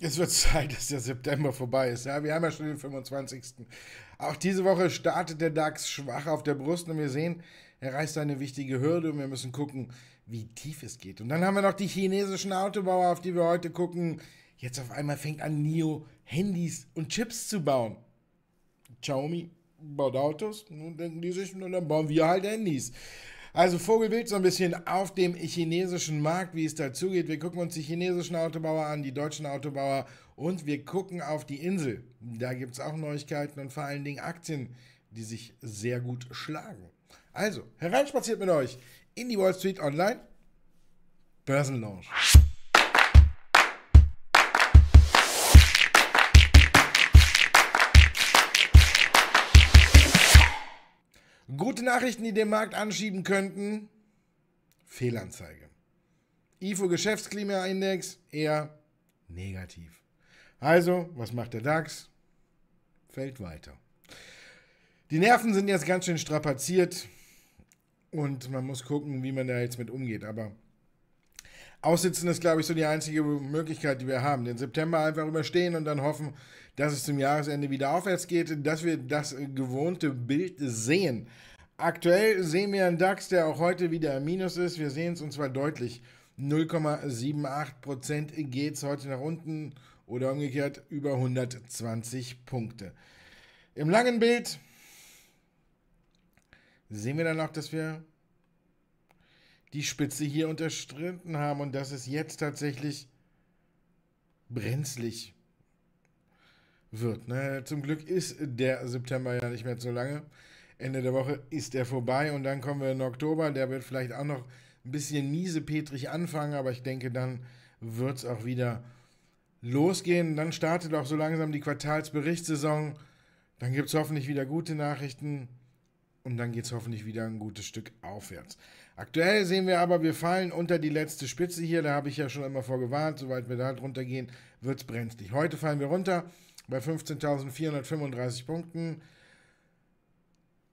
Es wird Zeit, dass der September vorbei ist. Ja, wir haben ja schon den 25. Auch diese Woche startet der DAX schwach auf der Brust und wir sehen, er reißt eine wichtige Hürde und wir müssen gucken, wie tief es geht. Und dann haben wir noch die chinesischen Autobauer, auf die wir heute gucken. Jetzt auf einmal fängt an NIO Handys und Chips zu bauen. Xiaomi baut Autos, nun denken die sich, dann bauen wir halt Handys. Also Vogelbild so ein bisschen auf dem chinesischen Markt, wie es dazugeht. Wir gucken uns die chinesischen Autobauer an, die deutschen Autobauer und wir gucken auf die Insel. Da gibt es auch Neuigkeiten und vor allen Dingen Aktien, die sich sehr gut schlagen. Also, hereinspaziert mit euch in die Wall Street Online Börsenlaunch. Gute Nachrichten, die den Markt anschieben könnten. Fehlanzeige. IFO Geschäftsklimaindex eher negativ. Also, was macht der DAX? Fällt weiter. Die Nerven sind jetzt ganz schön strapaziert und man muss gucken, wie man da jetzt mit umgeht. Aber aussitzen ist, glaube ich, so die einzige Möglichkeit, die wir haben. Den September einfach überstehen und dann hoffen, dass es zum Jahresende wieder aufwärts geht, dass wir das gewohnte Bild sehen. Aktuell sehen wir einen DAX, der auch heute wieder im Minus ist. Wir sehen es und zwar deutlich. 0,78% geht es heute nach unten oder umgekehrt über 120 Punkte. Im langen Bild sehen wir dann auch, dass wir die Spitze hier unterstritten haben und dass es jetzt tatsächlich brenzlig wird. Ne? Zum Glück ist der September ja nicht mehr so lange. Ende der Woche ist er vorbei und dann kommen wir in Oktober. Der wird vielleicht auch noch ein bisschen miesepetrig anfangen, aber ich denke, dann wird es auch wieder losgehen. Dann startet auch so langsam die Quartalsberichtssaison. Dann gibt es hoffentlich wieder gute Nachrichten und dann geht es hoffentlich wieder ein gutes Stück aufwärts. Aktuell sehen wir aber, wir fallen unter die letzte Spitze hier. Da habe ich ja schon immer vorgewarnt. Sobald wir da drunter gehen, wird es brenzlig. Heute fallen wir runter bei 15.435 Punkten.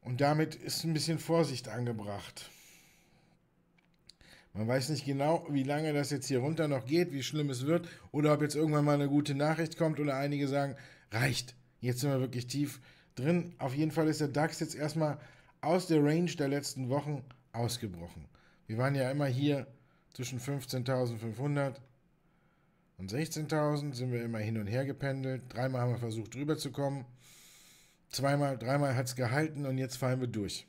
Und damit ist ein bisschen Vorsicht angebracht. Man weiß nicht genau, wie lange das jetzt hier runter noch geht, wie schlimm es wird, oder ob jetzt irgendwann mal eine gute Nachricht kommt oder einige sagen, reicht, jetzt sind wir wirklich tief drin. Auf jeden Fall ist der DAX jetzt erstmal aus der Range der letzten Wochen ausgebrochen. Wir waren ja immer hier zwischen 15.500 und 16.000, sind wir immer hin und her gependelt. Dreimal haben wir versucht, drüber zu kommen. Zweimal, dreimal hat es gehalten und jetzt fallen wir durch.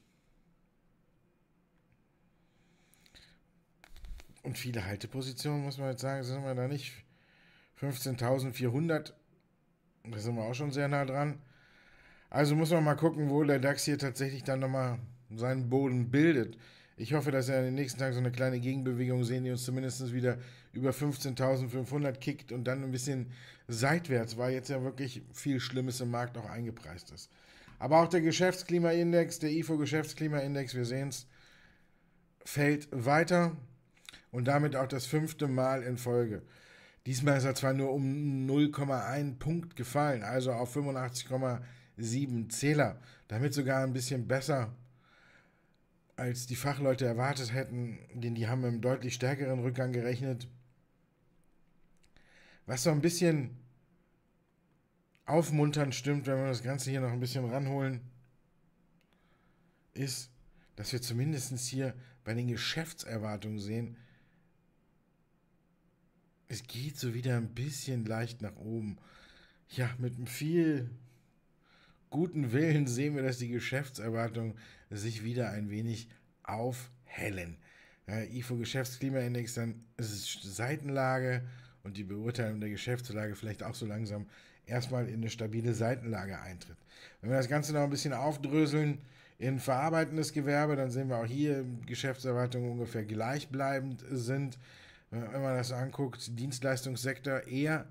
Und viele Haltepositionen, muss man jetzt sagen, sind wir da nicht. 15.400, da sind wir auch schon sehr nah dran. Also muss man mal gucken, wo der DAX hier tatsächlich dann nochmal seinen Boden bildet. Ich hoffe, dass er in den nächsten Tagen so eine kleine Gegenbewegung sehen, die uns zumindest wieder über 15.500 kickt und dann ein bisschen seitwärts, weil jetzt ja wirklich viel Schlimmes im Markt auch eingepreist ist. Aber auch der Geschäftsklimaindex, der IFO Geschäftsklimaindex, wir sehen es, fällt weiter und damit auch das fünfte Mal in Folge. Diesmal ist er zwar nur um 0,1 Punkt gefallen, also auf 85,7 Zähler, damit sogar ein bisschen besser als die Fachleute erwartet hätten, denn die haben mit einem deutlich stärkeren Rückgang gerechnet. Was so ein bisschen aufmunternd stimmt, wenn wir das Ganze hier noch ein bisschen ranholen, ist, dass wir zumindest hier bei den Geschäftserwartungen sehen, es geht so wieder ein bisschen leicht nach oben. Ja, mit viel guten Willen sehen wir, dass die Geschäftserwartungen sich wieder ein wenig aufhellen. Ja, IFO Geschäftsklimaindex, dann ist es Seitenlage und die Beurteilung der Geschäftslage vielleicht auch so langsam erstmal in eine stabile Seitenlage eintritt. Wenn wir das Ganze noch ein bisschen aufdröseln in verarbeitendes Gewerbe, dann sehen wir auch hier Geschäftserwartungen ungefähr gleichbleibend sind. Wenn man das anguckt, Dienstleistungssektor eher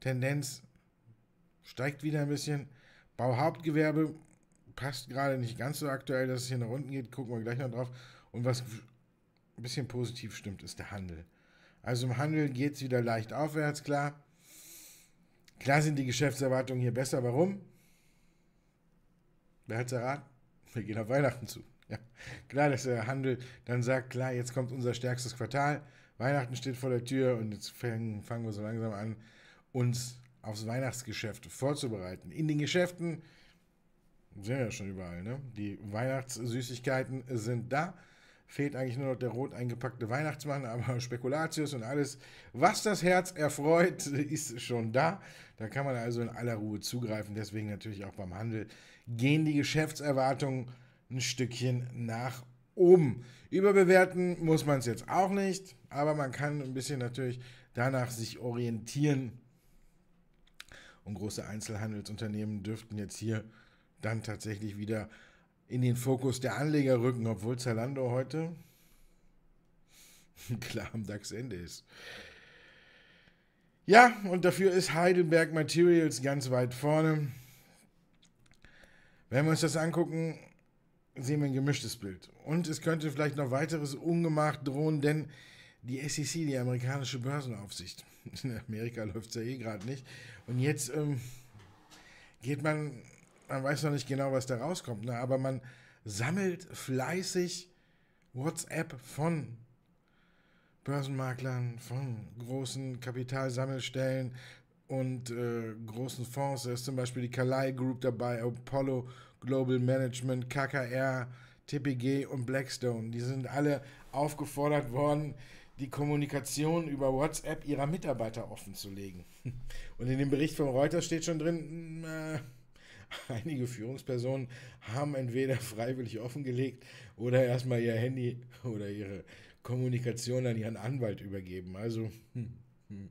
Tendenz steigt wieder ein bisschen. Bauhauptgewerbe passt gerade nicht ganz so aktuell, dass es hier nach unten geht, gucken wir gleich noch drauf. Und was ein bisschen positiv stimmt, ist der Handel. Also im Handel geht es wieder leicht aufwärts, klar. Klar sind die Geschäftserwartungen hier besser. Warum? Wer hat es erraten? Wir gehen auf Weihnachten zu. Ja, klar, dass der Handel dann sagt, klar, jetzt kommt unser stärkstes Quartal. Weihnachten steht vor der Tür und jetzt fangen, fangen wir so langsam an, uns aufs Weihnachtsgeschäft vorzubereiten. In den Geschäften wir ja schon überall, ne? Die Weihnachtssüßigkeiten sind da. Fehlt eigentlich nur noch der rot eingepackte Weihnachtsmann, aber Spekulatius und alles, was das Herz erfreut, ist schon da. Da kann man also in aller Ruhe zugreifen. Deswegen natürlich auch beim Handel gehen die Geschäftserwartungen ein Stückchen nach oben. Überbewerten muss man es jetzt auch nicht, aber man kann ein bisschen natürlich danach sich orientieren. Und große Einzelhandelsunternehmen dürften jetzt hier dann tatsächlich wieder in den Fokus der Anleger rücken, obwohl Zalando heute klar am DAX-Ende ist. Ja, und dafür ist Heidelberg Materials ganz weit vorne. Wenn wir uns das angucken, sehen wir ein gemischtes Bild. Und es könnte vielleicht noch weiteres Ungemach drohen, denn die SEC, die amerikanische Börsenaufsicht, in Amerika läuft es ja eh gerade nicht. Und jetzt ähm, geht man man weiß noch nicht genau, was da rauskommt, ne? aber man sammelt fleißig WhatsApp von Börsenmaklern, von großen Kapitalsammelstellen und äh, großen Fonds. Da ist zum Beispiel die Kalai Group dabei, Apollo Global Management, KKR, TPG und Blackstone. Die sind alle aufgefordert worden, die Kommunikation über WhatsApp ihrer Mitarbeiter offenzulegen. Und in dem Bericht von Reuters steht schon drin, äh, einige Führungspersonen haben entweder freiwillig offengelegt oder erstmal ihr Handy oder ihre Kommunikation an ihren Anwalt übergeben. Also hm, hm.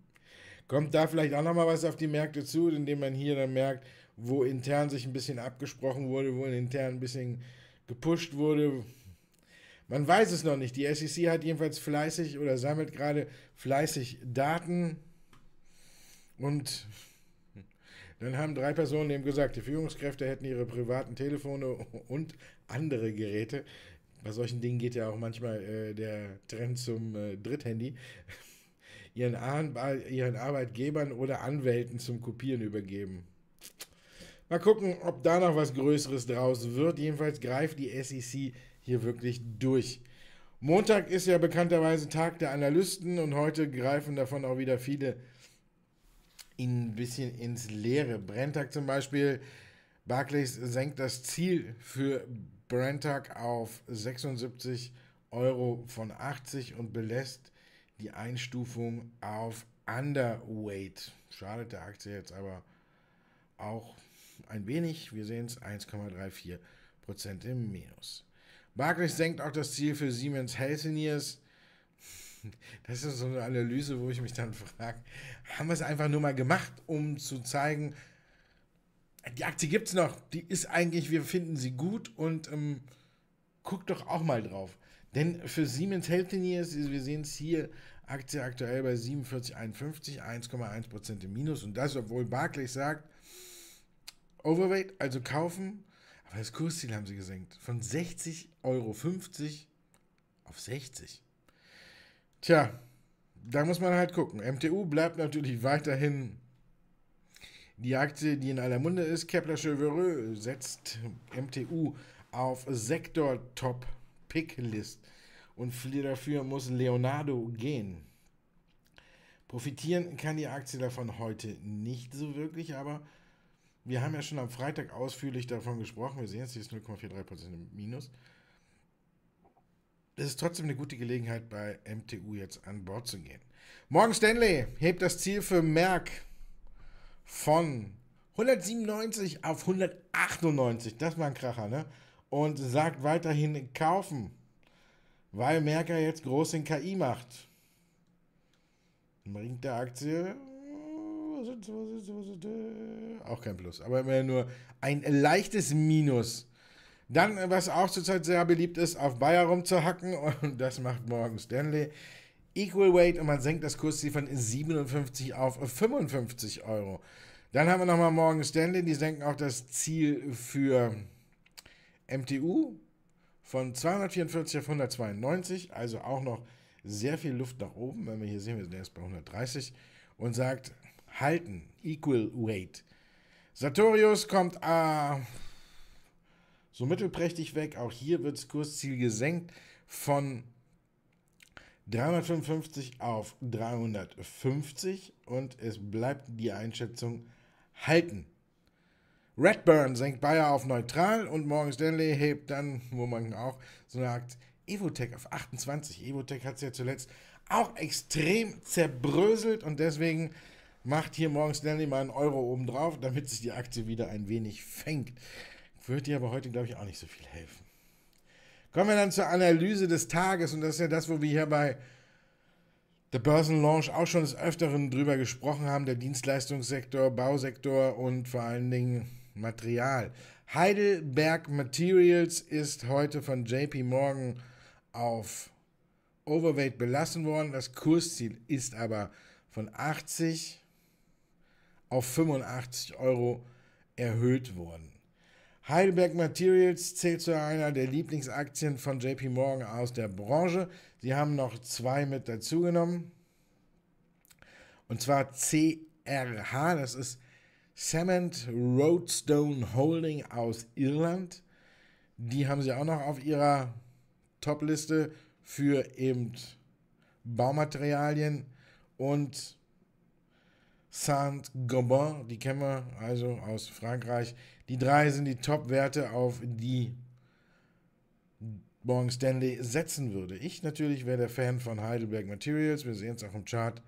kommt da vielleicht auch nochmal was auf die Märkte zu, indem man hier dann merkt, wo intern sich ein bisschen abgesprochen wurde, wo intern ein bisschen gepusht wurde. Man weiß es noch nicht. Die SEC hat jedenfalls fleißig oder sammelt gerade fleißig Daten und dann haben drei Personen eben gesagt, die Führungskräfte hätten ihre privaten Telefone und andere Geräte. Bei solchen Dingen geht ja auch manchmal äh, der Trend zum äh, Dritthandy. Ihren, ihren Arbeitgebern oder Anwälten zum Kopieren übergeben. Mal gucken, ob da noch was Größeres draus wird. Jedenfalls greift die SEC hier wirklich durch. Montag ist ja bekannterweise Tag der Analysten und heute greifen davon auch wieder viele ein bisschen ins Leere. Brenntag zum Beispiel, Barclays senkt das Ziel für Brenntag auf 76 Euro von 80 und belässt die Einstufung auf Underweight. Schadet der Aktie jetzt aber auch ein wenig. Wir sehen es 1,34% im Minus. Barclays senkt auch das Ziel für Siemens Healthineers das ist so eine Analyse, wo ich mich dann frage, haben wir es einfach nur mal gemacht, um zu zeigen, die Aktie gibt es noch, die ist eigentlich, wir finden sie gut und ähm, guckt doch auch mal drauf. Denn für Siemens Healthineers, wir sehen es hier, Aktie aktuell bei 47,51, 1,1% im Minus und das, obwohl Barclays sagt, Overweight, also kaufen, aber das Kursziel haben sie gesenkt. Von 60,50 Euro auf 60. Tja, da muss man halt gucken. MTU bleibt natürlich weiterhin die Aktie, die in aller Munde ist. Kepler Chevreux setzt MTU auf Sektor Top Pick List und dafür muss Leonardo gehen. Profitieren kann die Aktie davon heute nicht so wirklich, aber wir haben ja schon am Freitag ausführlich davon gesprochen. Wir sehen jetzt, hier ist 0,43% im Minus es ist trotzdem eine gute Gelegenheit, bei MTU jetzt an Bord zu gehen. Morgan Stanley hebt das Ziel für Merck von 197 auf 198. Das war ein Kracher, ne? Und sagt weiterhin kaufen, weil Merck ja jetzt groß in KI macht. Bringt der Aktie auch kein Plus, aber immer nur ein leichtes Minus dann, was auch zurzeit sehr beliebt ist, auf Bayer rumzuhacken und das macht Morgan Stanley. Equal Weight und man senkt das Kursziel von 57 auf 55 Euro. Dann haben wir nochmal Morgan Stanley, die senken auch das Ziel für MTU von 244 auf 192, also auch noch sehr viel Luft nach oben. Wenn wir hier sehen, wir sind erst bei 130 und sagt, halten, Equal Weight. Sartorius kommt äh, so mittelprächtig weg. Auch hier wird das Kursziel gesenkt von 355 auf 350 und es bleibt die Einschätzung halten. Redburn senkt Bayer auf neutral und Morgan Stanley hebt dann, wo man auch so sagt, Evotech auf 28. Evotech hat es ja zuletzt auch extrem zerbröselt und deswegen macht hier Morgan Stanley mal einen Euro oben drauf, damit sich die Aktie wieder ein wenig fängt. Wird dir aber heute, glaube ich, auch nicht so viel helfen. Kommen wir dann zur Analyse des Tages und das ist ja das, wo wir hier bei der Börsenlaunch auch schon des Öfteren drüber gesprochen haben, der Dienstleistungssektor, Bausektor und vor allen Dingen Material. Heidelberg Materials ist heute von JP Morgan auf Overweight belassen worden. Das Kursziel ist aber von 80 auf 85 Euro erhöht worden. Heidelberg Materials zählt zu einer der Lieblingsaktien von JP Morgan aus der Branche. Sie haben noch zwei mit dazugenommen. Und zwar CRH, das ist Cement Roadstone Holding aus Irland. Die haben sie auch noch auf ihrer Top-Liste für eben Baumaterialien. Und Saint-Gobain, die kennen wir also aus Frankreich. Die drei sind die Top-Werte, auf die Morgan Stanley setzen würde. Ich natürlich wäre der Fan von Heidelberg Materials. Wir sehen es auch im Chart.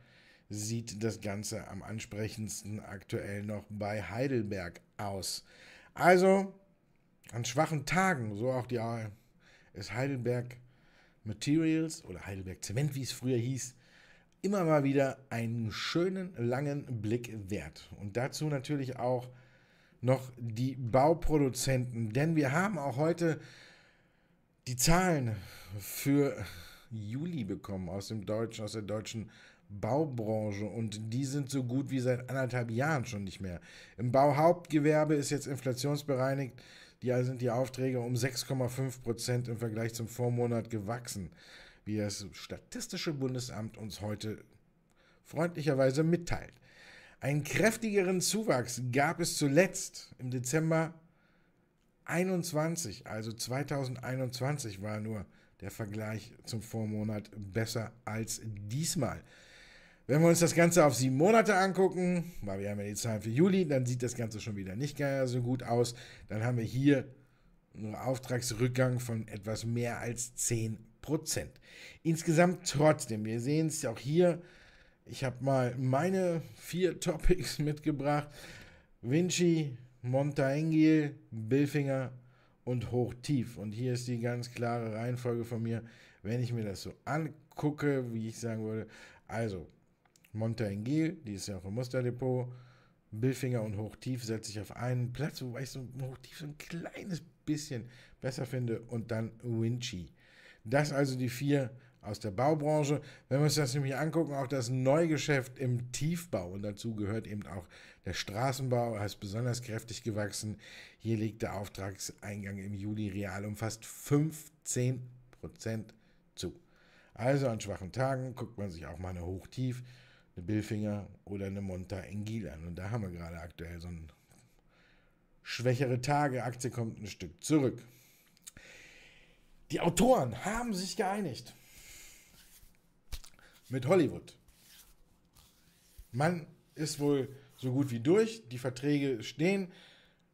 Sieht das Ganze am ansprechendsten aktuell noch bei Heidelberg aus. Also an schwachen Tagen, so auch die ist Heidelberg Materials oder Heidelberg Zement, wie es früher hieß, immer mal wieder einen schönen langen Blick wert. Und dazu natürlich auch noch die Bauproduzenten, denn wir haben auch heute die Zahlen für Juli bekommen aus dem deutschen, aus der deutschen Baubranche und die sind so gut wie seit anderthalb Jahren schon nicht mehr. Im Bauhauptgewerbe ist jetzt inflationsbereinigt, die sind die Aufträge um 6,5 Prozent im Vergleich zum Vormonat gewachsen, wie das Statistische Bundesamt uns heute freundlicherweise mitteilt. Einen kräftigeren Zuwachs gab es zuletzt im Dezember 21, also 2021 war nur der Vergleich zum Vormonat besser als diesmal. Wenn wir uns das Ganze auf sieben Monate angucken, weil wir haben ja die Zahlen für Juli, dann sieht das Ganze schon wieder nicht so gut aus. Dann haben wir hier einen Auftragsrückgang von etwas mehr als 10%. Insgesamt trotzdem, wir sehen es auch hier, ich habe mal meine vier Topics mitgebracht. Vinci, Montaengil, Billfinger und Hochtief. Und hier ist die ganz klare Reihenfolge von mir, wenn ich mir das so angucke, wie ich sagen würde. Also, Montaengil, die ist ja auch im Musterdepot. Billfinger und Hochtief setze ich auf einen Platz, wobei ich so Hochtief so ein kleines bisschen besser finde. Und dann Vinci. Das also die vier aus der Baubranche. Wenn wir uns das nämlich angucken, auch das Neugeschäft im Tiefbau und dazu gehört eben auch der Straßenbau, ist besonders kräftig gewachsen. Hier liegt der Auftragseingang im Juli real um fast 15 Prozent zu. Also an schwachen Tagen guckt man sich auch mal eine Hochtief, eine Billfinger oder eine Monta Engil an. Und da haben wir gerade aktuell so ein schwächere Tage. Aktie kommt ein Stück zurück. Die Autoren haben sich geeinigt mit Hollywood. Man ist wohl so gut wie durch, die Verträge stehen.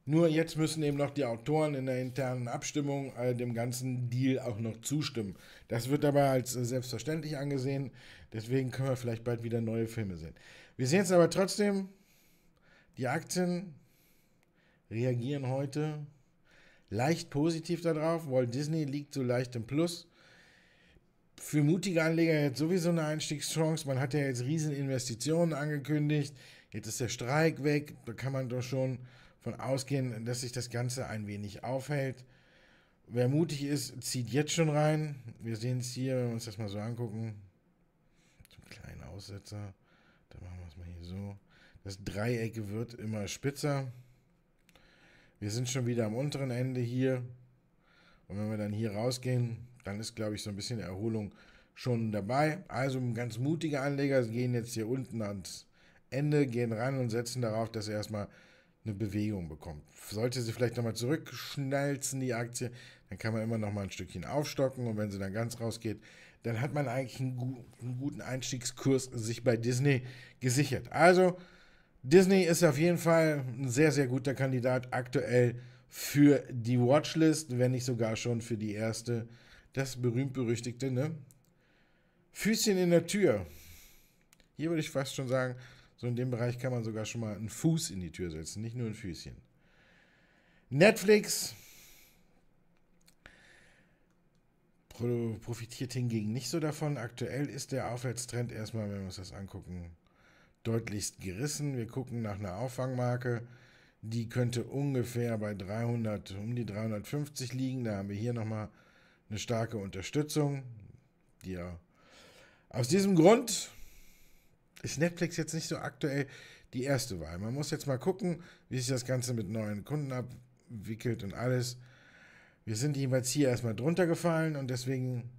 Nur jetzt müssen eben noch die Autoren in der internen Abstimmung äh, dem ganzen Deal auch noch zustimmen. Das wird aber als äh, selbstverständlich angesehen. Deswegen können wir vielleicht bald wieder neue Filme sehen. Wir sehen jetzt aber trotzdem, die Aktien reagieren heute leicht positiv darauf. Walt Disney liegt so leicht im Plus für mutige Anleger jetzt sowieso eine Einstiegschance. Man hat ja jetzt riesen Investitionen angekündigt. Jetzt ist der Streik weg. Da kann man doch schon von ausgehen, dass sich das Ganze ein wenig aufhält. Wer mutig ist, zieht jetzt schon rein. Wir sehen es hier, wenn wir uns das mal so angucken. Zum kleinen Aussetzer. Dann machen wir es mal hier so. Das Dreieck wird immer spitzer. Wir sind schon wieder am unteren Ende hier. Und wenn wir dann hier rausgehen, dann ist, glaube ich, so ein bisschen Erholung schon dabei. Also ganz mutige Anleger gehen jetzt hier unten ans Ende, gehen ran und setzen darauf, dass er erstmal eine Bewegung bekommt. Sollte sie vielleicht nochmal zurückschnalzen, die Aktie, dann kann man immer noch mal ein Stückchen aufstocken und wenn sie dann ganz rausgeht, dann hat man eigentlich einen, einen guten Einstiegskurs sich bei Disney gesichert. Also Disney ist auf jeden Fall ein sehr, sehr guter Kandidat aktuell für die Watchlist, wenn nicht sogar schon für die erste. Das berühmt-berüchtigte, ne? Füßchen in der Tür. Hier würde ich fast schon sagen, so in dem Bereich kann man sogar schon mal einen Fuß in die Tür setzen, nicht nur ein Füßchen. Netflix profitiert hingegen nicht so davon. Aktuell ist der Aufwärtstrend erstmal, wenn wir uns das angucken, deutlichst gerissen. Wir gucken nach einer Auffangmarke. Die könnte ungefähr bei 300, um die 350 liegen. Da haben wir hier nochmal eine starke Unterstützung. Ja. Aus diesem Grund ist Netflix jetzt nicht so aktuell die erste Wahl. Man muss jetzt mal gucken, wie sich das Ganze mit neuen Kunden abwickelt und alles. Wir sind jeweils hier erstmal drunter gefallen und deswegen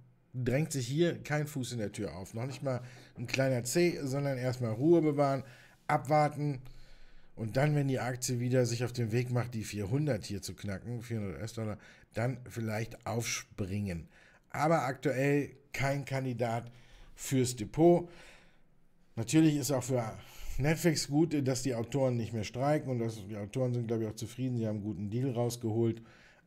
drängt sich hier kein Fuß in der Tür auf. Noch nicht mal ein kleiner C, sondern erstmal Ruhe bewahren, abwarten und dann, wenn die Aktie wieder sich auf den Weg macht, die 400 hier zu knacken, 400 US-Dollar, dann vielleicht aufspringen. Aber aktuell kein Kandidat fürs Depot. Natürlich ist auch für Netflix gut, dass die Autoren nicht mehr streiken und dass die Autoren sind, glaube ich, auch zufrieden. Sie haben einen guten Deal rausgeholt.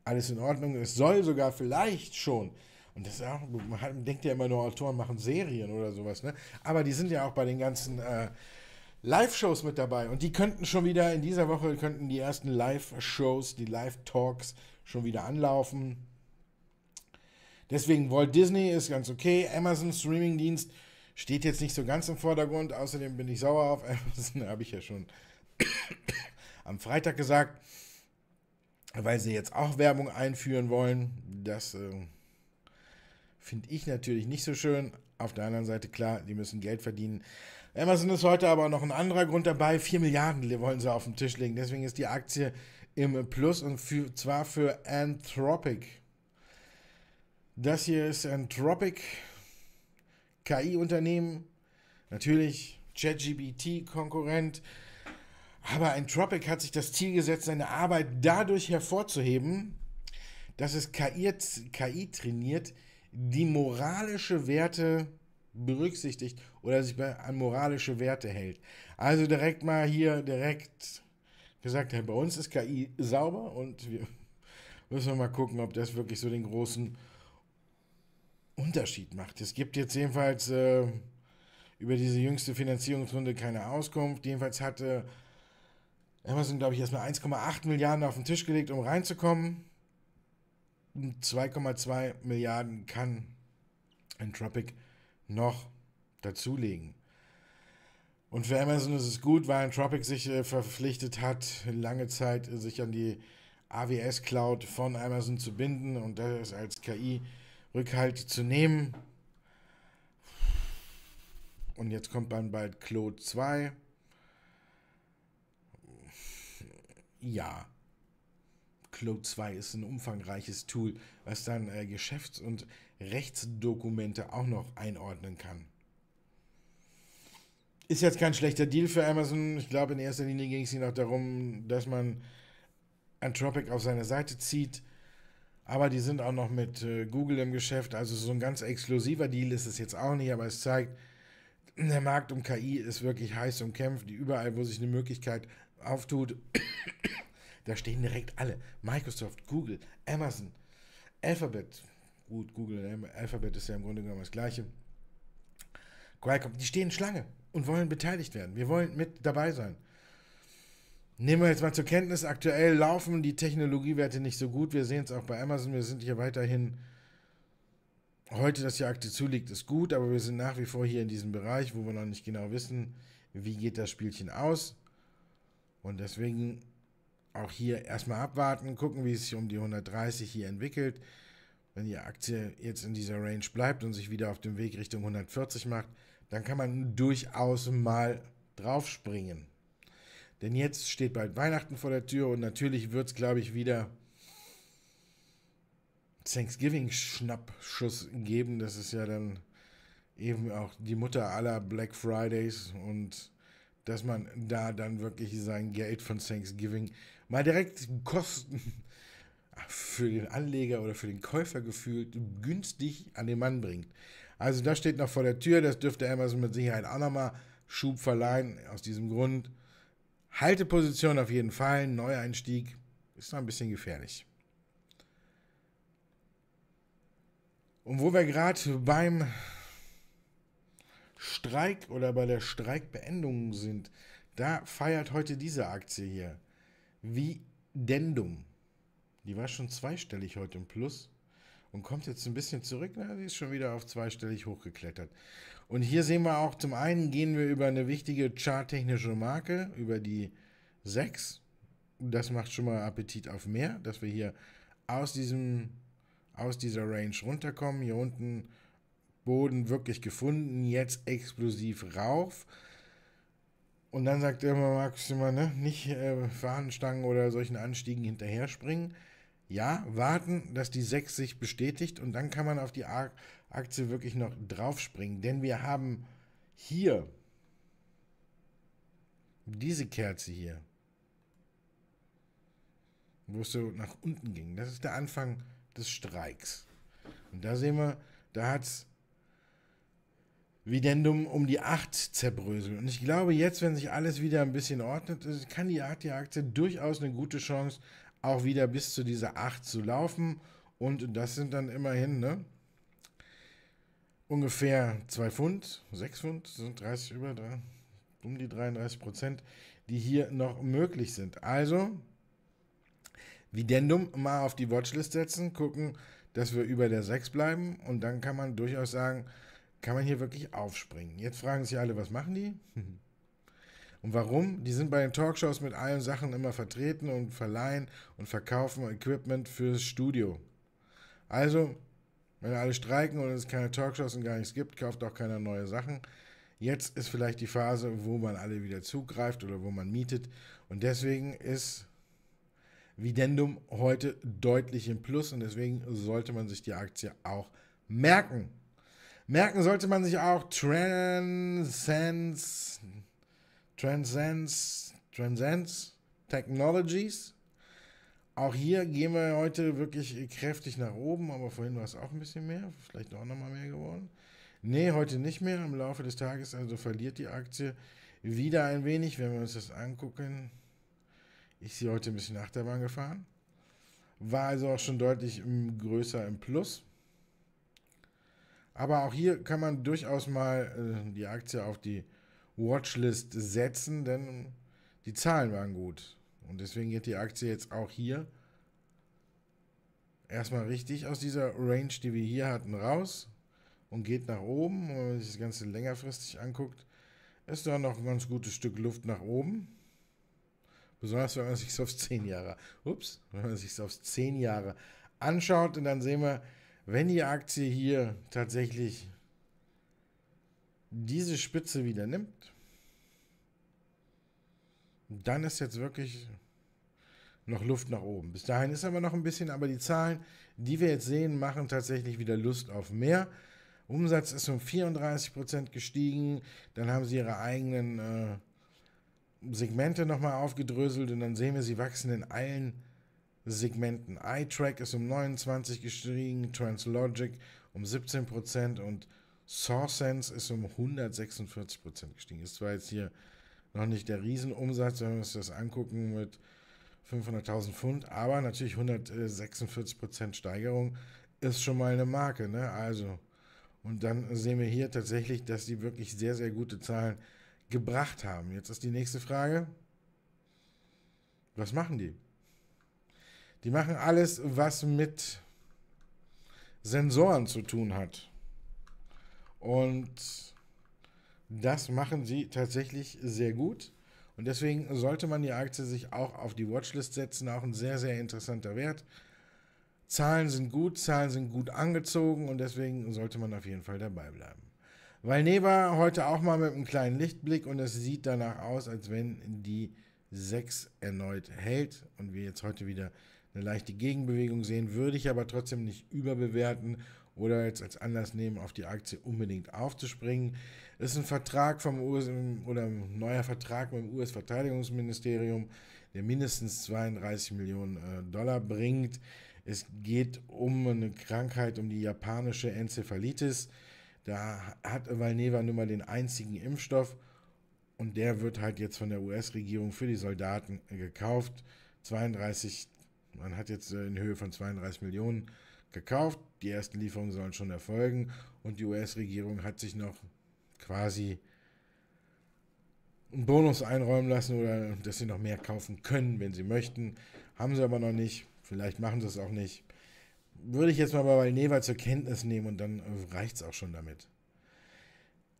Alles in Ordnung. Es soll sogar vielleicht schon und das auch, man denkt ja immer nur, Autoren machen Serien oder sowas, ne? Aber die sind ja auch bei den ganzen äh, Live-Shows mit dabei. Und die könnten schon wieder, in dieser Woche könnten die ersten Live-Shows, die Live-Talks schon wieder anlaufen. Deswegen Walt Disney ist ganz okay. Amazon Streaming-Dienst steht jetzt nicht so ganz im Vordergrund. Außerdem bin ich sauer auf Amazon, habe ich ja schon am Freitag gesagt, weil sie jetzt auch Werbung einführen wollen. Das äh, Finde ich natürlich nicht so schön. Auf der anderen Seite, klar, die müssen Geld verdienen. Amazon ist heute aber noch ein anderer Grund dabei. 4 Milliarden wollen sie auf den Tisch legen. Deswegen ist die Aktie im Plus und für, zwar für Anthropic. Das hier ist Anthropic, KI-Unternehmen. Natürlich ChatGPT-Konkurrent. Aber Anthropic hat sich das Ziel gesetzt, seine Arbeit dadurch hervorzuheben, dass es KI, KI trainiert, die moralische Werte berücksichtigt oder sich an moralische Werte hält. Also direkt mal hier direkt gesagt, bei uns ist KI sauber und wir müssen mal gucken, ob das wirklich so den großen Unterschied macht. Es gibt jetzt jedenfalls äh, über diese jüngste Finanzierungsrunde keine Auskunft. Jedenfalls hatte Amazon, glaube ich, erstmal 1,8 Milliarden auf den Tisch gelegt, um reinzukommen. 2,2 Milliarden kann Entropic noch dazulegen. Und für Amazon ist es gut, weil Entropic sich äh, verpflichtet hat, lange Zeit sich an die AWS Cloud von Amazon zu binden und das als KI-Rückhalt zu nehmen. Und jetzt kommt dann bald Cloud 2. Ja, Cloud 2 ist ein umfangreiches Tool, was dann äh, Geschäfts- und Rechtsdokumente auch noch einordnen kann. Ist jetzt kein schlechter Deal für Amazon. Ich glaube, in erster Linie ging es ihnen auch darum, dass man Anthropic auf seine Seite zieht. Aber die sind auch noch mit äh, Google im Geschäft. Also so ein ganz exklusiver Deal ist es jetzt auch nicht. Aber es zeigt, der Markt um KI ist wirklich heiß umkämpft. Überall, wo sich eine Möglichkeit auftut, da stehen direkt alle. Microsoft, Google, Amazon, Alphabet. Gut, Google und Alphabet ist ja im Grunde genommen das gleiche. Qualcomm, die stehen Schlange und wollen beteiligt werden. Wir wollen mit dabei sein. Nehmen wir jetzt mal zur Kenntnis, aktuell laufen die Technologiewerte nicht so gut. Wir sehen es auch bei Amazon. Wir sind hier weiterhin, heute, dass die Aktie zuliegt, ist gut, aber wir sind nach wie vor hier in diesem Bereich, wo wir noch nicht genau wissen, wie geht das Spielchen aus. Und deswegen auch hier erstmal abwarten, gucken, wie es sich um die 130 hier entwickelt. Wenn die Aktie jetzt in dieser Range bleibt und sich wieder auf dem Weg Richtung 140 macht, dann kann man durchaus mal draufspringen. Denn jetzt steht bald Weihnachten vor der Tür und natürlich wird es, glaube ich, wieder Thanksgiving-Schnappschuss geben. Das ist ja dann eben auch die Mutter aller Black Fridays und dass man da dann wirklich sein Geld von Thanksgiving mal direkt Kosten für den Anleger oder für den Käufer gefühlt günstig an den Mann bringt. Also das steht noch vor der Tür, das dürfte Amazon mit Sicherheit auch nochmal Schub verleihen, aus diesem Grund. Halteposition auf jeden Fall, Neueinstieg ist noch ein bisschen gefährlich. Und wo wir gerade beim Streik oder bei der Streikbeendung sind, da feiert heute diese Aktie hier. Wie Dendum. Die war schon zweistellig heute im Plus und kommt jetzt ein bisschen zurück. Na, sie ist schon wieder auf zweistellig hochgeklettert. Und hier sehen wir auch, zum einen gehen wir über eine wichtige charttechnische Marke, über die 6. Das macht schon mal Appetit auf mehr, dass wir hier aus, diesem, aus dieser Range runterkommen. Hier unten Boden wirklich gefunden, jetzt explosiv rauf. Und dann sagt er immer Max immer, ne, nicht äh, Fahnenstangen oder solchen Anstiegen hinterher springen. Ja, warten, dass die 6 sich bestätigt und dann kann man auf die Aktie wirklich noch draufspringen. Denn wir haben hier diese Kerze hier, wo es so nach unten ging. Das ist der Anfang des Streiks. Und da sehen wir, da hat es Videndum um die 8 zerbröselt. Und ich glaube, jetzt, wenn sich alles wieder ein bisschen ordnet, kann die Aktie durchaus eine gute Chance, auch wieder bis zu dieser 8 zu laufen. Und das sind dann immerhin ne, ungefähr 2 Pfund, 6 Pfund, sind 30 über, um die 33 Prozent, die hier noch möglich sind. Also, Videndum mal auf die Watchlist setzen, gucken, dass wir über der 6 bleiben und dann kann man durchaus sagen, kann man hier wirklich aufspringen. Jetzt fragen sich alle, was machen die? Und warum? Die sind bei den Talkshows mit allen Sachen immer vertreten und verleihen und verkaufen Equipment fürs Studio. Also, wenn alle streiken und es keine Talkshows und gar nichts gibt, kauft auch keiner neue Sachen. Jetzt ist vielleicht die Phase, wo man alle wieder zugreift oder wo man mietet. Und deswegen ist Videndum heute deutlich im Plus und deswegen sollte man sich die Aktie auch merken. Merken sollte man sich auch Transcends, Transcends, Transcends Technologies. Auch hier gehen wir heute wirklich kräftig nach oben, aber vorhin war es auch ein bisschen mehr, vielleicht auch nochmal mehr geworden. Nee, heute nicht mehr. Im Laufe des Tages also verliert die Aktie wieder ein wenig, wenn wir uns das angucken. Ich sehe heute ein bisschen Achterbahn gefahren. War also auch schon deutlich größer im Plus. Aber auch hier kann man durchaus mal äh, die Aktie auf die Watchlist setzen, denn die Zahlen waren gut. Und deswegen geht die Aktie jetzt auch hier erstmal richtig aus dieser Range, die wir hier hatten, raus und geht nach oben. Und wenn man sich das Ganze längerfristig anguckt, ist da noch ein ganz gutes Stück Luft nach oben. Besonders wenn man sich es auf 10 Jahre, ups, wenn man sich auf 10 Jahre anschaut und dann sehen wir, wenn die Aktie hier tatsächlich diese Spitze wieder nimmt, dann ist jetzt wirklich noch Luft nach oben. Bis dahin ist aber noch ein bisschen, aber die Zahlen, die wir jetzt sehen, machen tatsächlich wieder Lust auf mehr. Umsatz ist um 34% gestiegen, dann haben sie ihre eigenen äh, Segmente nochmal aufgedröselt und dann sehen wir, sie wachsen in allen Segmenten. iTrack ist um 29 gestiegen, Translogic um 17% und SourceSense ist um 146% gestiegen. Ist zwar jetzt hier noch nicht der Riesenumsatz, wenn wir uns das angucken mit 500.000 Pfund, aber natürlich 146% Steigerung ist schon mal eine Marke. Ne? Also, und dann sehen wir hier tatsächlich, dass die wirklich sehr, sehr gute Zahlen gebracht haben. Jetzt ist die nächste Frage, was machen die? Die machen alles, was mit Sensoren zu tun hat. Und das machen sie tatsächlich sehr gut. Und deswegen sollte man die Aktie sich auch auf die Watchlist setzen. Auch ein sehr, sehr interessanter Wert. Zahlen sind gut, Zahlen sind gut angezogen und deswegen sollte man auf jeden Fall dabei bleiben. Weil Neva heute auch mal mit einem kleinen Lichtblick und es sieht danach aus, als wenn die 6 erneut hält und wir jetzt heute wieder eine leichte Gegenbewegung sehen, würde ich aber trotzdem nicht überbewerten oder jetzt als Anlass nehmen, auf die Aktie unbedingt aufzuspringen. Es ist ein Vertrag vom US oder ein neuer Vertrag mit dem US-Verteidigungsministerium, der mindestens 32 Millionen äh, Dollar bringt. Es geht um eine Krankheit, um die japanische Enzephalitis. Da hat Valneva nun mal den einzigen Impfstoff und der wird halt jetzt von der US-Regierung für die Soldaten gekauft. 32, man hat jetzt in Höhe von 32 Millionen gekauft. Die ersten Lieferungen sollen schon erfolgen und die US-Regierung hat sich noch quasi einen Bonus einräumen lassen oder dass sie noch mehr kaufen können, wenn sie möchten. Haben sie aber noch nicht. Vielleicht machen sie es auch nicht. Würde ich jetzt mal bei Valneva zur Kenntnis nehmen und dann reicht es auch schon damit.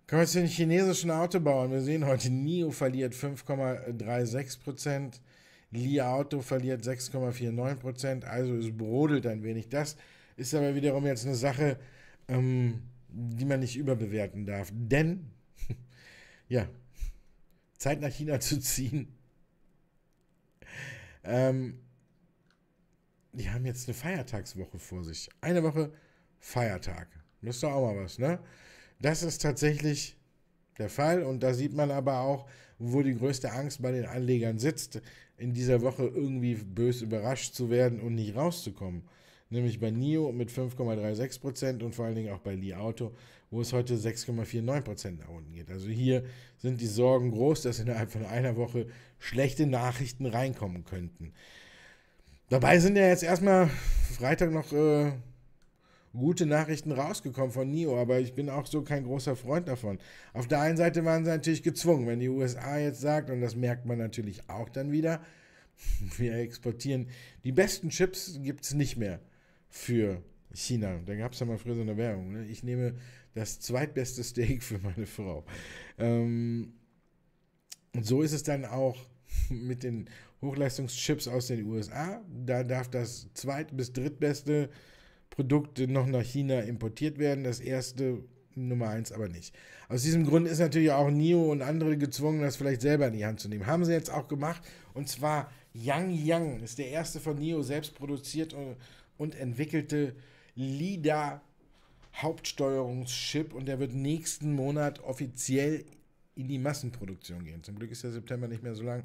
Kommen wir zu den chinesischen Autobauern. Wir sehen heute, NIO verliert 5,36%, Li Auto verliert 6,49%, also es brodelt ein wenig. Das ist aber wiederum jetzt eine Sache, ähm, die man nicht überbewerten darf. Denn, ja, Zeit nach China zu ziehen. Ähm, die haben jetzt eine Feiertagswoche vor sich. Eine Woche Feiertag. Das ist doch auch mal was, ne? Das ist tatsächlich der Fall und da sieht man aber auch, wo die größte Angst bei den Anlegern sitzt, in dieser Woche irgendwie bös überrascht zu werden und nicht rauszukommen. Nämlich bei NIO mit 5,36% und vor allen Dingen auch bei Li Auto, wo es heute 6,49% nach unten geht. Also hier sind die Sorgen groß, dass innerhalb von einer Woche schlechte Nachrichten reinkommen könnten. Dabei sind ja jetzt erstmal Freitag noch äh, gute Nachrichten rausgekommen von NIO, aber ich bin auch so kein großer Freund davon. Auf der einen Seite waren sie natürlich gezwungen, wenn die USA jetzt sagt, und das merkt man natürlich auch dann wieder, wir exportieren die besten Chips gibt es nicht mehr für China. Da gab es ja mal früher so eine Werbung. Ne? Ich nehme das zweitbeste Steak für meine Frau. Ähm, und so ist es dann auch mit den Hochleistungschips aus den USA. Da darf das zweit- bis drittbeste Produkt noch nach China importiert werden. Das erste Nummer eins aber nicht. Aus diesem Grund ist natürlich auch NIO und andere gezwungen, das vielleicht selber in die Hand zu nehmen. Haben sie jetzt auch gemacht. Und zwar Yang Yang ist der erste von NIO selbst produziert und, und entwickelte LIDA Hauptsteuerungschip und der wird nächsten Monat offiziell in die Massenproduktion gehen. Zum Glück ist der September nicht mehr so lang.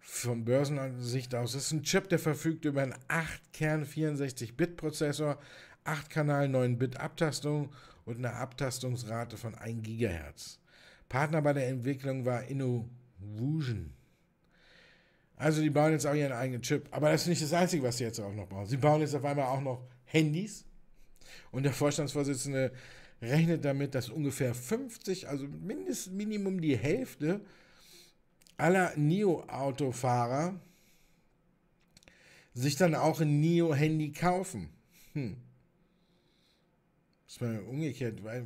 Von Börsenansicht aus das ist ein Chip, der verfügt über einen 8-Kern 64-Bit-Prozessor, 8-Kanal 9-Bit-Abtastung und eine Abtastungsrate von 1 GHz. Partner bei der Entwicklung war InnoVusion. Also die bauen jetzt auch ihren eigenen Chip. Aber das ist nicht das Einzige, was sie jetzt auch noch bauen. Sie bauen jetzt auf einmal auch noch Handys. Und der Vorstandsvorsitzende rechnet damit, dass ungefähr 50, also mindestens Minimum die Hälfte aller NIO-Autofahrer sich dann auch ein NIO-Handy kaufen. Hm. Das war umgekehrt, weil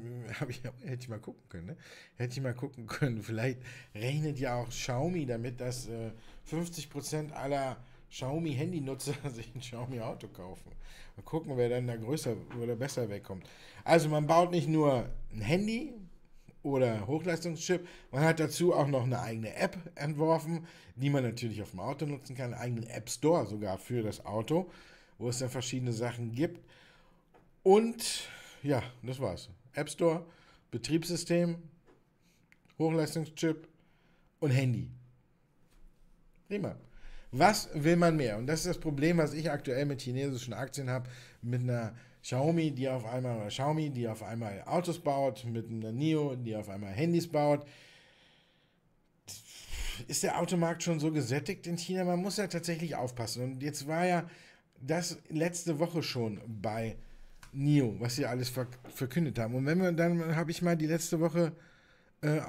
ich, hätte ich mal gucken können. Ne? Hätte ich mal gucken können. Vielleicht rechnet ja auch Xiaomi damit, dass äh, 50% aller Xiaomi-Handynutzer sich ein Xiaomi-Auto kaufen. Mal gucken, wer dann da größer oder besser wegkommt. Also man baut nicht nur ein Handy, oder Hochleistungschip. Man hat dazu auch noch eine eigene App entworfen, die man natürlich auf dem Auto nutzen kann, einen eigenen App Store sogar für das Auto, wo es dann verschiedene Sachen gibt. Und ja, das war's. App Store, Betriebssystem, Hochleistungschip und Handy. Prima. Was will man mehr? Und das ist das Problem, was ich aktuell mit chinesischen Aktien habe, mit einer Xiaomi, die auf einmal, Xiaomi, die auf einmal Autos baut, mit einer NIO, die auf einmal Handys baut. Ist der Automarkt schon so gesättigt in China? Man muss ja tatsächlich aufpassen. Und jetzt war ja das letzte Woche schon bei NIO, was sie alles verkündet haben. Und wenn wir dann habe ich mal die letzte Woche äh,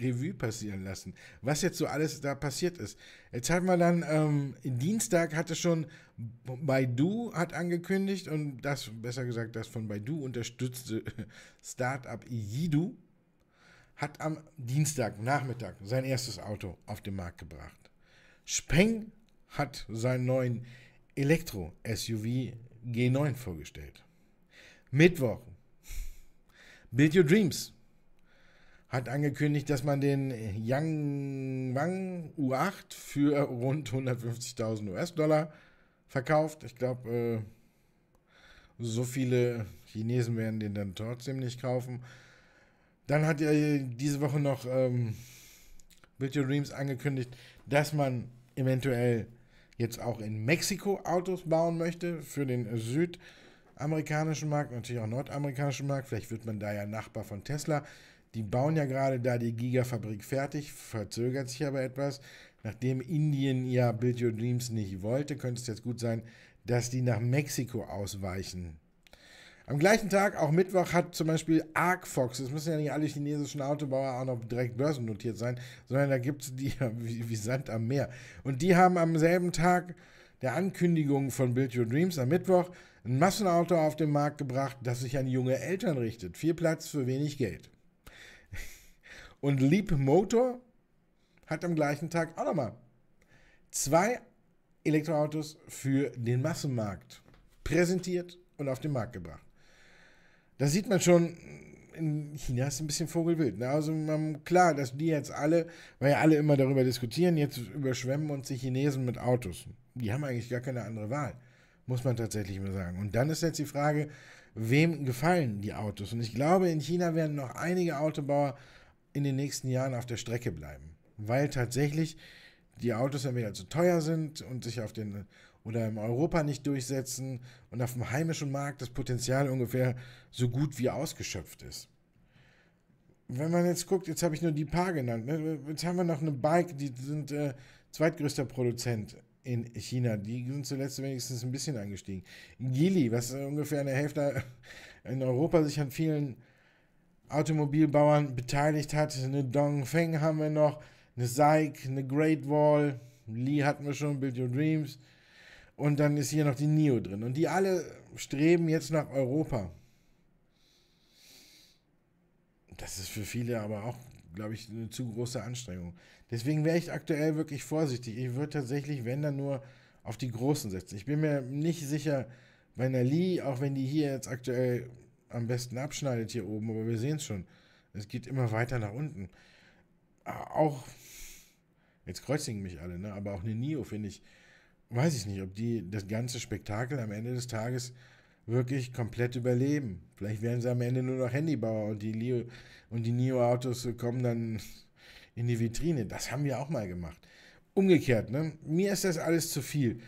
Revue passieren lassen, was jetzt so alles da passiert ist. Jetzt haben wir dann, ähm, Dienstag hatte schon Baidu hat angekündigt und das, besser gesagt, das von Baidu unterstützte Startup Yidu hat am Dienstag Nachmittag sein erstes Auto auf den Markt gebracht. Speng hat seinen neuen Elektro-SUV G9 vorgestellt. Mittwoch. Build Your Dreams hat angekündigt, dass man den Yang Wang U8 für rund 150.000 US-Dollar verkauft. Ich glaube, äh, so viele Chinesen werden den dann trotzdem nicht kaufen. Dann hat er diese Woche noch ähm, Build Your Dreams angekündigt, dass man eventuell jetzt auch in Mexiko Autos bauen möchte für den amerikanischen Markt, natürlich auch nordamerikanischen Markt. Vielleicht wird man da ja Nachbar von Tesla. Die bauen ja gerade da die Gigafabrik fertig, verzögert sich aber etwas. Nachdem Indien ja Build Your Dreams nicht wollte, könnte es jetzt gut sein, dass die nach Mexiko ausweichen. Am gleichen Tag, auch Mittwoch, hat zum Beispiel ArcFox, es müssen ja nicht alle chinesischen Autobauer auch noch direkt börsennotiert sein, sondern da gibt es die wie, wie Sand am Meer. Und die haben am selben Tag der Ankündigung von Build Your Dreams am Mittwoch ein Massenauto auf den Markt gebracht, das sich an junge Eltern richtet. Viel Platz für wenig Geld. Und Leap Motor hat am gleichen Tag auch nochmal zwei Elektroautos für den Massenmarkt präsentiert und auf den Markt gebracht. Da sieht man schon, in China ist ein bisschen Vogelwild. Ne? Also klar, dass die jetzt alle, weil ja alle immer darüber diskutieren, jetzt überschwemmen uns die Chinesen mit Autos. Die haben eigentlich gar keine andere Wahl, muss man tatsächlich mal sagen. Und dann ist jetzt die Frage, wem gefallen die Autos? Und ich glaube, in China werden noch einige Autobauer in den nächsten Jahren auf der Strecke bleiben, weil tatsächlich die Autos entweder zu teuer sind und sich auf den oder in Europa nicht durchsetzen und auf dem heimischen Markt das Potenzial ungefähr so gut wie ausgeschöpft ist. Wenn man jetzt guckt, jetzt habe ich nur die paar genannt, ne? jetzt haben wir noch eine Bike, die sind äh, zweitgrößter Produzent in China. Die sind zuletzt wenigstens ein bisschen angestiegen. Geely, was ungefähr eine Hälfte in Europa sich an vielen Automobilbauern beteiligt hat. Eine Dongfeng haben wir noch, eine SAIC, eine Great Wall, Lee hatten wir schon, Build Your Dreams. Und dann ist hier noch die NIO drin. Und die alle streben jetzt nach Europa. Das ist für viele aber auch, glaube ich, eine zu große Anstrengung. Deswegen wäre ich aktuell wirklich vorsichtig. Ich würde tatsächlich, wenn dann nur auf die Großen setzen. Ich bin mir nicht sicher bei einer Lee, auch wenn die hier jetzt aktuell am besten abschneidet hier oben, aber wir sehen es schon. Es geht immer weiter nach unten. Auch, jetzt kreuzigen mich alle, ne? aber auch eine NIO finde ich weiß ich nicht, ob die das ganze Spektakel am Ende des Tages wirklich komplett überleben. Vielleicht werden sie am Ende nur noch Handybauer und die, Leo, und die NIO-Autos kommen dann in die Vitrine. Das haben wir auch mal gemacht. Umgekehrt, ne? mir ist das alles zu viel.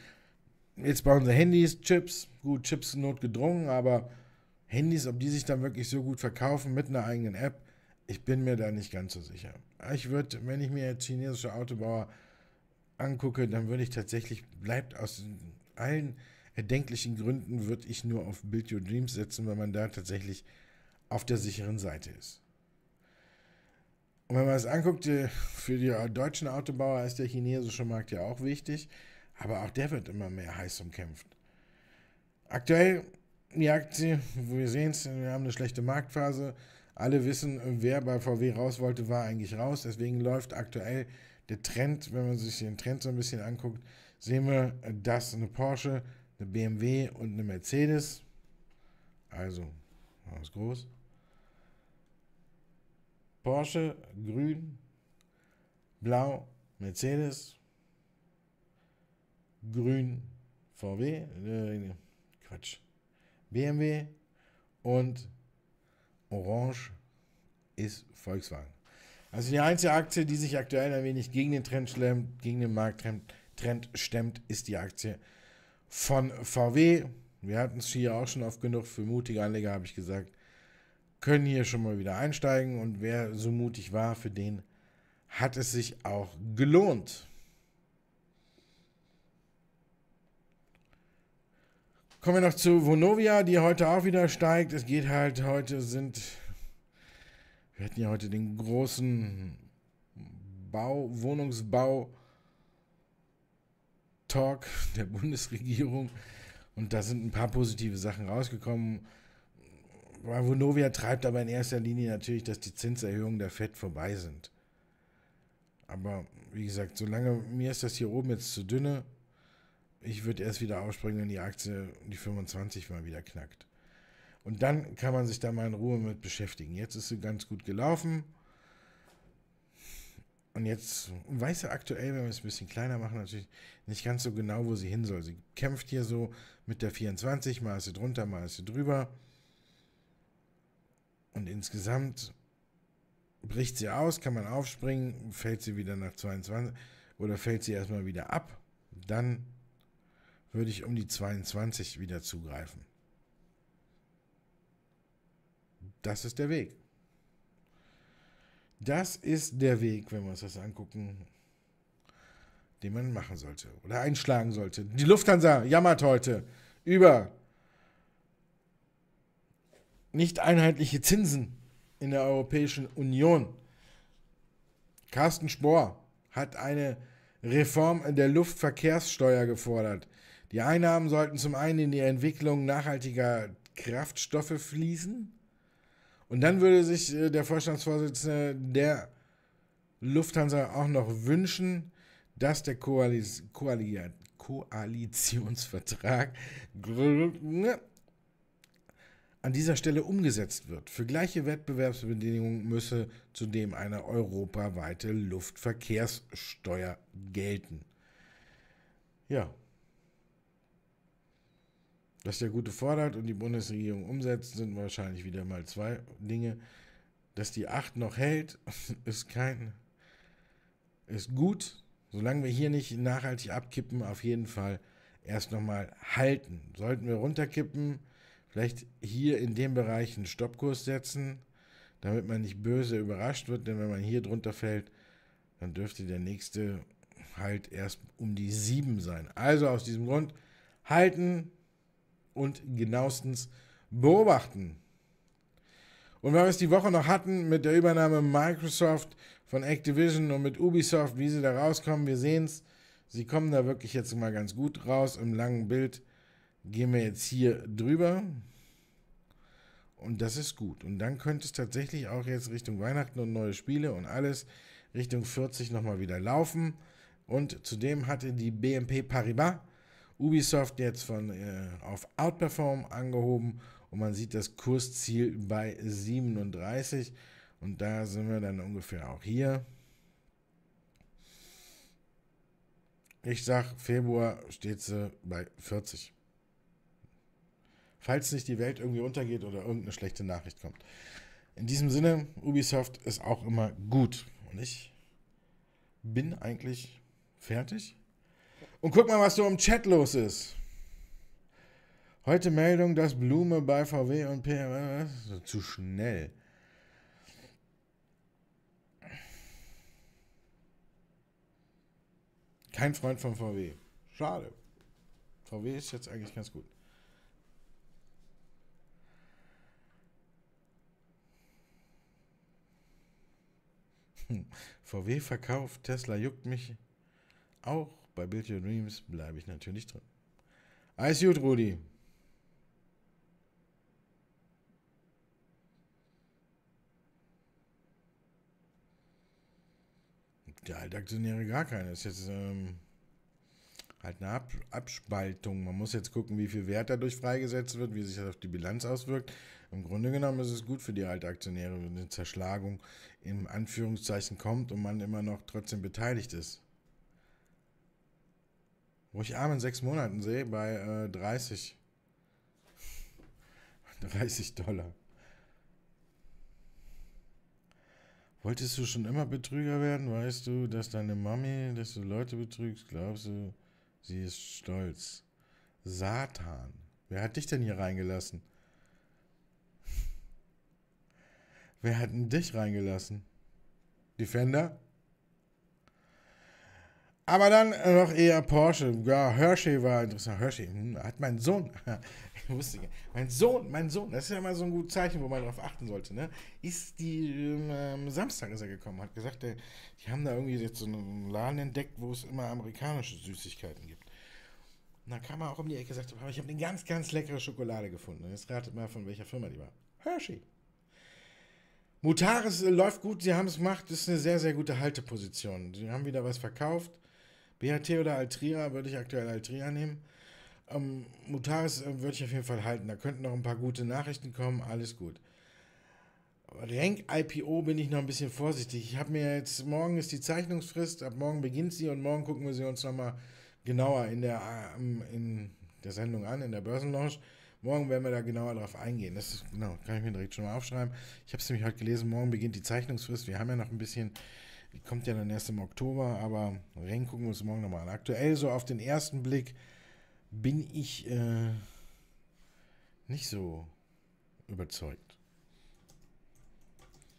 Jetzt bauen sie Handys, Chips. Gut, Chips sind notgedrungen, aber Handys, ob die sich dann wirklich so gut verkaufen mit einer eigenen App, ich bin mir da nicht ganz so sicher. Ich würde, wenn ich mir jetzt chinesische Autobauer angucke, dann würde ich tatsächlich, bleibt aus allen erdenklichen Gründen, würde ich nur auf Build Your Dreams setzen, weil man da tatsächlich auf der sicheren Seite ist. Und wenn man es anguckt, äh, für die deutschen Autobauer ist der chinesische Markt ja auch wichtig, aber auch der wird immer mehr heiß umkämpft. Aktuell die Aktie, wir sehen es, wir haben eine schlechte Marktphase. Alle wissen, wer bei VW raus wollte, war eigentlich raus. Deswegen läuft aktuell der Trend, wenn man sich den Trend so ein bisschen anguckt, sehen wir, dass eine Porsche, eine BMW und eine Mercedes, also, was groß, Porsche, grün, blau, Mercedes, grün, VW, äh, Quatsch, BMW und orange ist Volkswagen. Also die einzige Aktie, die sich aktuell ein wenig gegen den Trend stemmt, gegen den Markttrend stemmt, ist die Aktie von VW. Wir hatten es hier auch schon oft genug. Für mutige Anleger habe ich gesagt, können hier schon mal wieder einsteigen. Und wer so mutig war, für den hat es sich auch gelohnt. Kommen wir noch zu Vonovia, die heute auch wieder steigt. Es geht halt, heute sind wir hatten ja heute den großen Bau, Wohnungsbau Talk der Bundesregierung und da sind ein paar positive Sachen rausgekommen. Vonovia treibt aber in erster Linie natürlich, dass die Zinserhöhungen der FED vorbei sind. Aber wie gesagt, solange mir ist das hier oben jetzt zu dünne, ich würde erst wieder aufspringen, wenn die Aktie die 25 mal wieder knackt. Und dann kann man sich da mal in Ruhe mit beschäftigen. Jetzt ist sie ganz gut gelaufen. Und jetzt weiß sie aktuell, wenn wir es ein bisschen kleiner machen, natürlich nicht ganz so genau, wo sie hin soll. Sie kämpft hier so mit der 24, mal ist sie drunter, mal ist sie drüber. Und insgesamt bricht sie aus, kann man aufspringen, fällt sie wieder nach 22 oder fällt sie erstmal wieder ab. Dann würde ich um die 22 wieder zugreifen. das ist der Weg. Das ist der Weg, wenn wir uns das angucken, den man machen sollte oder einschlagen sollte. Die Lufthansa jammert heute über nicht einheitliche Zinsen in der Europäischen Union. Carsten Spohr hat eine Reform der Luftverkehrssteuer gefordert. Die Einnahmen sollten zum einen in die Entwicklung nachhaltiger Kraftstoffe fließen und dann würde sich äh, der Vorstandsvorsitzende der Lufthansa auch noch wünschen, dass der Koaliz Koali Koalitionsvertrag an dieser Stelle umgesetzt wird. Für gleiche Wettbewerbsbedingungen müsse zudem eine europaweite Luftverkehrssteuer gelten. Ja. Dass der Gute fordert und die Bundesregierung umsetzt, sind wahrscheinlich wieder mal zwei Dinge. Dass die Acht noch hält, ist kein, ist gut. Solange wir hier nicht nachhaltig abkippen, auf jeden Fall erst nochmal halten. Sollten wir runterkippen, vielleicht hier in dem Bereich einen Stoppkurs setzen, damit man nicht böse überrascht wird, denn wenn man hier drunter fällt, dann dürfte der nächste halt erst um die 7 sein. Also aus diesem Grund halten und genauestens beobachten. Und weil wir es die Woche noch hatten mit der Übernahme Microsoft von Activision und mit Ubisoft, wie sie da rauskommen, wir sehen es. Sie kommen da wirklich jetzt mal ganz gut raus im langen Bild gehen wir jetzt hier drüber. Und das ist gut. Und dann könnte es tatsächlich auch jetzt Richtung Weihnachten und neue Spiele und alles Richtung 40 nochmal wieder laufen. Und zudem hatte die BMP Paribas Ubisoft jetzt von äh, auf Outperform angehoben und man sieht das Kursziel bei 37 und da sind wir dann ungefähr auch hier. Ich sag, Februar steht sie bei 40 falls nicht die Welt irgendwie untergeht oder irgendeine schlechte Nachricht kommt. In diesem Sinne, Ubisoft ist auch immer gut. Und ich bin eigentlich fertig. Und guck mal, was so im Chat los ist. Heute Meldung, dass Blume bei VW und PR. Zu schnell. Kein Freund von VW. Schade. VW ist jetzt eigentlich ganz gut. VW verkauft, Tesla juckt mich. Auch bei Build Your Dreams bleibe ich natürlich drin. Alles gut, Rudi. Die Altaktionäre gar keine. Das ist jetzt ähm, halt eine Ab Abspaltung. Man muss jetzt gucken, wie viel Wert dadurch freigesetzt wird, wie sich das auf die Bilanz auswirkt. Im Grunde genommen ist es gut für die Altaktionäre, wenn eine Zerschlagung in Anführungszeichen kommt und man immer noch trotzdem beteiligt ist. Wo ich arm in sechs Monaten sehe, bei äh, 30. 30 Dollar. Wolltest du schon immer Betrüger werden? Weißt du, dass deine Mami, dass du Leute betrügst? Glaubst du, sie ist stolz? Satan. Wer hat dich denn hier reingelassen? Wer hat denn dich reingelassen? Defender? Aber dann noch eher Porsche. Ja, Hershey war interessant. Hershey hm, hat mein Sohn. ich wusste nicht. Mein Sohn, mein Sohn, das ist ja immer so ein gutes Zeichen, wo man darauf achten sollte. Ne? Ist die ähm, Samstag ist er gekommen, hat gesagt, der, die haben da irgendwie jetzt so einen Laden entdeckt, wo es immer amerikanische Süßigkeiten gibt. Und dann kam er auch um die Ecke und sagte, ich habe eine ganz, ganz leckere Schokolade gefunden. jetzt ratet mal, von welcher Firma die war. Hershey. Mutaris äh, läuft gut, sie haben es gemacht, das ist eine sehr, sehr gute Halteposition. Sie haben wieder was verkauft. BHT oder Altria würde ich aktuell Altria nehmen. Ähm, Mutaris äh, würde ich auf jeden Fall halten. Da könnten noch ein paar gute Nachrichten kommen, alles gut. Rank IPO bin ich noch ein bisschen vorsichtig. Ich habe mir jetzt, morgen ist die Zeichnungsfrist, ab morgen beginnt sie und morgen gucken wir sie uns nochmal genauer in der, ähm, in der Sendung an, in der Börsenlaunch. Morgen werden wir da genauer drauf eingehen. Das ist, genau, kann ich mir direkt schon mal aufschreiben. Ich habe es nämlich heute gelesen, morgen beginnt die Zeichnungsfrist. Wir haben ja noch ein bisschen, kommt ja dann erst im Oktober, aber rein gucken wir uns morgen nochmal an. Aktuell, so auf den ersten Blick, bin ich äh, nicht so überzeugt.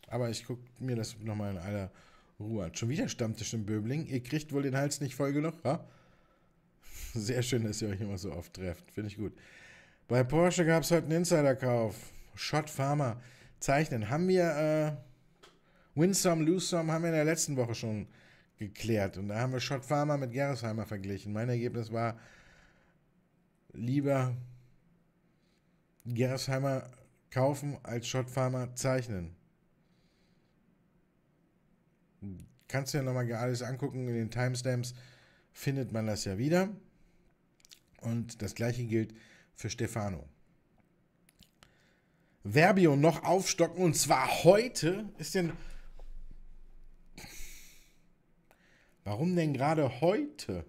Aber ich gucke mir das nochmal in aller Ruhe an. Schon wieder Stammtisch im Böbling. Ihr kriegt wohl den Hals nicht voll genug, ja? Sehr schön, dass ihr euch immer so oft trefft. Finde ich gut. Bei Porsche gab es heute einen Insiderkauf. Shot Farmer zeichnen. Haben wir äh, Win some, lose some, haben wir in der letzten Woche schon geklärt. Und da haben wir Shot Farmer mit Gerresheimer verglichen. Mein Ergebnis war lieber Gerresheimer kaufen als Shot Farmer zeichnen. Kannst du ja nochmal alles angucken. In den Timestamps findet man das ja wieder. Und das gleiche gilt für Stefano. Verbio noch aufstocken und zwar heute ist denn. Warum denn gerade heute?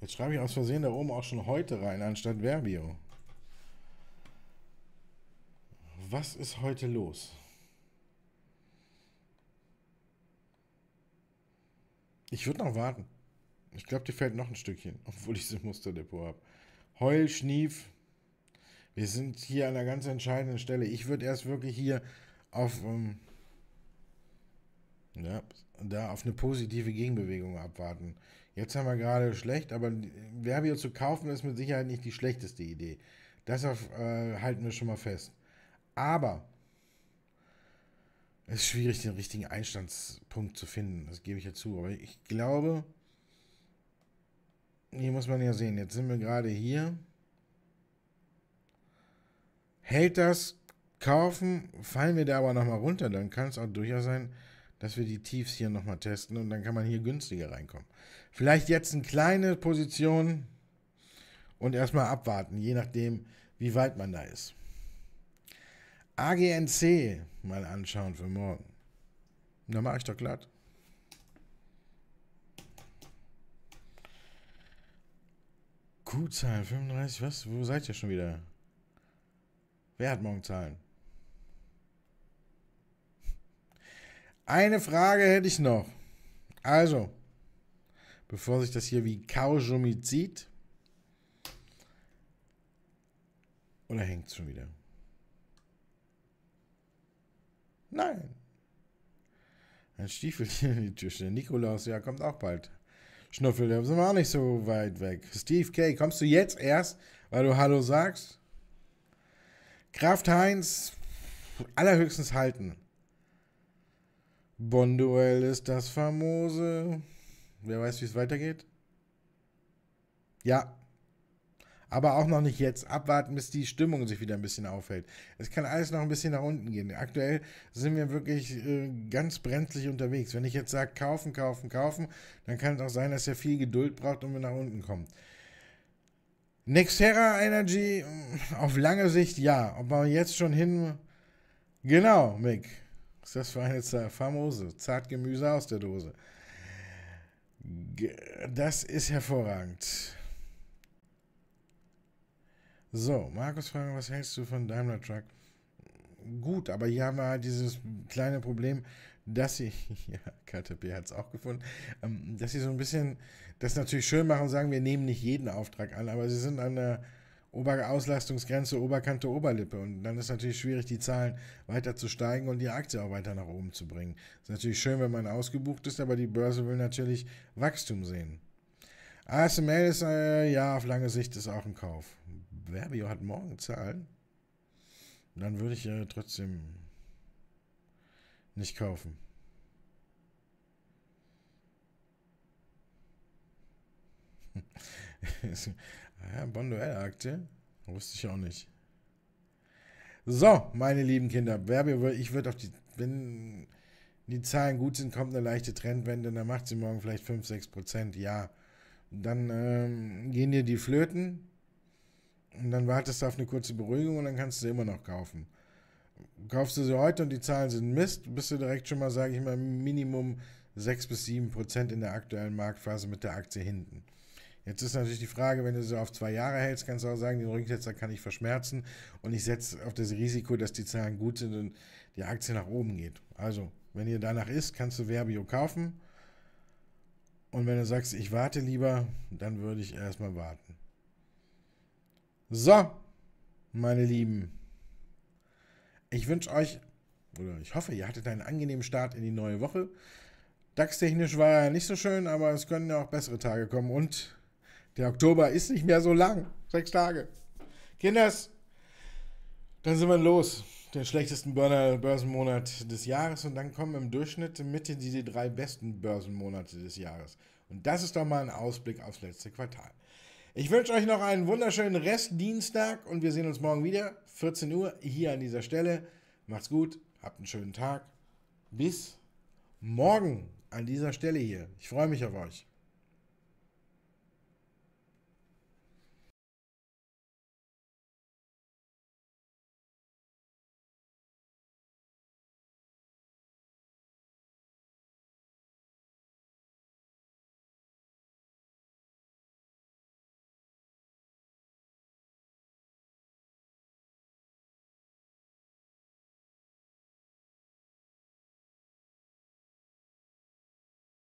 Jetzt schreibe ich aus Versehen da oben auch schon heute rein, anstatt Verbio. Was ist heute los? Ich würde noch warten. Ich glaube, dir fällt noch ein Stückchen, obwohl ich das Musterdepot habe. Heul, Schnief. Wir sind hier an einer ganz entscheidenden Stelle. Ich würde erst wirklich hier auf, um, ähm, ja, da auf eine positive Gegenbewegung abwarten. Jetzt haben wir gerade schlecht, aber Verbio zu kaufen ist mit Sicherheit nicht die schlechteste Idee. Das äh, halten wir schon mal fest. Aber es ist schwierig, den richtigen Einstandspunkt zu finden. Das gebe ich ja zu. Aber ich glaube, hier muss man ja sehen. Jetzt sind wir gerade hier. Hält das, kaufen, fallen wir da aber nochmal runter, dann kann es auch durchaus sein, dass wir die Tiefs hier nochmal testen und dann kann man hier günstiger reinkommen. Vielleicht jetzt eine kleine Position und erstmal abwarten, je nachdem, wie weit man da ist. AGNC mal anschauen für morgen. Da mache ich doch glatt. Q-Zahlen 35, was? Wo seid ihr schon wieder? Wer hat morgen Zahlen? Eine Frage hätte ich noch. Also, bevor sich das hier wie Kaugummi zieht. Oder hängt es schon wieder? Nein. Ein Stiefelchen in die Tür stellen. Nikolaus, ja, kommt auch bald. Schnuffel, da sind wir auch nicht so weit weg. Steve K., kommst du jetzt erst, weil du Hallo sagst? Kraft Heinz, allerhöchstens halten. Bonduell ist das famose. Wer weiß, wie es weitergeht? Ja, aber auch noch nicht jetzt. Abwarten, bis die Stimmung sich wieder ein bisschen aufhält. Es kann alles noch ein bisschen nach unten gehen. Aktuell sind wir wirklich äh, ganz brenzlig unterwegs. Wenn ich jetzt sage, kaufen, kaufen, kaufen, dann kann es auch sein, dass er viel Geduld braucht wir nach unten kommen. Nexterra Energy auf lange Sicht ja. Ob man jetzt schon hin. Genau, Mick. Was ist das für eine famose Zartgemüse aus der Dose? Das ist hervorragend. So, Markus fragt, was hältst du von Daimler Truck? Gut, aber hier haben wir halt dieses kleine Problem, dass sie, ja, KTP hat es auch gefunden, ähm, dass sie so ein bisschen das natürlich schön machen und sagen, wir nehmen nicht jeden Auftrag an, aber sie sind an der Oberauslastungsgrenze, Oberkante, Oberlippe. Und dann ist natürlich schwierig, die Zahlen weiter zu steigen und die Aktie auch weiter nach oben zu bringen. Ist natürlich schön, wenn man ausgebucht ist, aber die Börse will natürlich Wachstum sehen. ASML ist, äh, ja, auf lange Sicht ist auch ein Kauf. Verbio hat morgen Zahlen, dann würde ich ja trotzdem nicht kaufen. ja, Bonduell-Aktie? Wusste ich auch nicht. So, meine lieben Kinder, ich würde auf die, wenn die Zahlen gut sind, kommt eine leichte Trendwende, dann macht sie morgen vielleicht 5, 6 Prozent, ja. Dann ähm, gehen dir die Flöten, und dann wartest du auf eine kurze Beruhigung und dann kannst du sie immer noch kaufen. Kaufst du sie heute und die Zahlen sind Mist, bist du direkt schon mal, sage ich mal, Minimum 6 bis 7 Prozent in der aktuellen Marktphase mit der Aktie hinten. Jetzt ist natürlich die Frage, wenn du sie auf zwei Jahre hältst, kannst du auch sagen, den Rücksetzer kann ich verschmerzen und ich setze auf das Risiko, dass die Zahlen gut sind und die Aktie nach oben geht. Also, wenn ihr danach ist, kannst du Verbio kaufen. Und wenn du sagst, ich warte lieber, dann würde ich erstmal warten. So, meine Lieben. Ich wünsche euch, oder ich hoffe, ihr hattet einen angenehmen Start in die neue Woche. DAX-technisch war er nicht so schön, aber es können ja auch bessere Tage kommen. Und der Oktober ist nicht mehr so lang. Sechs Tage. Kinders, dann sind wir los. Den schlechtesten Börsenmonat des Jahres. Und dann kommen im Durchschnitt Mitte die drei besten Börsenmonate des Jahres. Und das ist doch mal ein Ausblick aufs letzte Quartal. Ich wünsche euch noch einen wunderschönen Restdienstag und wir sehen uns morgen wieder, 14 Uhr, hier an dieser Stelle. Macht's gut, habt einen schönen Tag. Bis morgen an dieser Stelle hier. Ich freue mich auf euch.